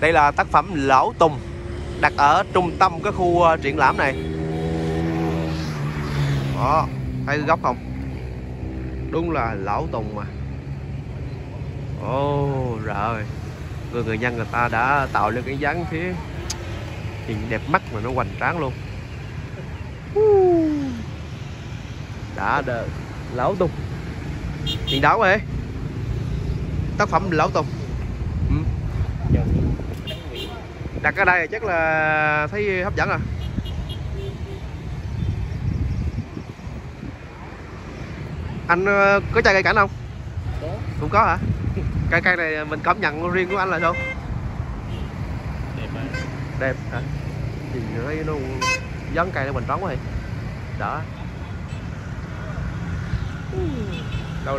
đây là tác phẩm Lão Tùng đặt ở trung tâm cái khu ờ, triển lãm này. Đó thấy góc không? Đúng là Lão Tùng mà. Ồ oh, rồi. Người người dân người ta đã tạo lên cái dáng thế nhìn đẹp mắt mà nó hoành tráng luôn. Đã đợi Lão Tùng. Nhìn đáo rồi tác phẩm Lão Tùng. Ừ. Dạ đặt ở đây chắc là thấy hấp dẫn à anh ờ, có chơi cây cảnh không? Có. cũng có hả? Cây cây này mình cảm nhận riêng của anh là sao? Đẹp mà. Đẹp hả? Nhìn thấy nó dáng cây nó mình trống vậy đó. Lâu lâu